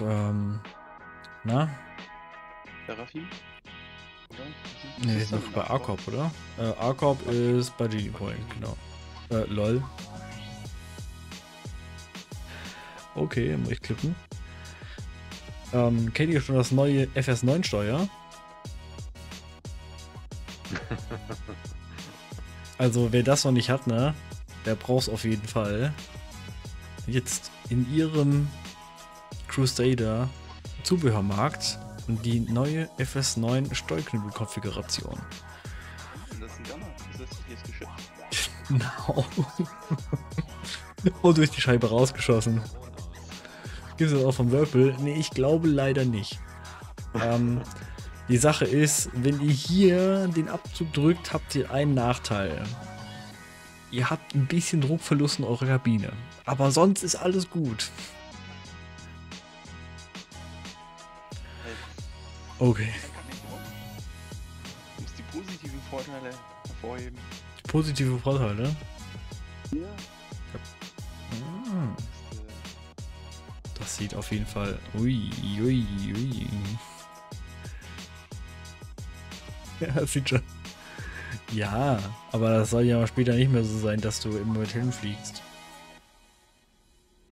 ähm, na? Seraphim? Oder? Ne, wir Ist sind noch bei? Arcop, oder? Äh, Arcop ist bei Genie Point, genau. Äh, lol. Okay, muss ich klicken. Ähm, kennt ihr schon das neue FS9 Steuer? Also, wer das noch nicht hat, ne, der braucht es auf jeden Fall. Jetzt in ihrem Crusader Zubehörmarkt die neue FS9 Steuerknüppel-Konfiguration. Das ist ein Gunner. Das ist das Geschütz. Genau. Und durch die Scheibe rausgeschossen. Gibt es das auch vom Whirlpool? Nee, ich glaube leider nicht. Ähm, die Sache ist, wenn ihr hier den Abzug drückt, habt ihr einen Nachteil. Ihr habt ein bisschen Druckverlust in eurer Kabine. Aber sonst ist alles gut. Okay. Du musst die positiven Vorteile hervorheben. Positive Vorteile. Hier Hm, ist, äh, Das sieht auf jeden Fall. Ui, ui, ui. Ja, sieht schon. Ja, aber das soll ja später nicht mehr so sein, dass du immer mit hinfliegst.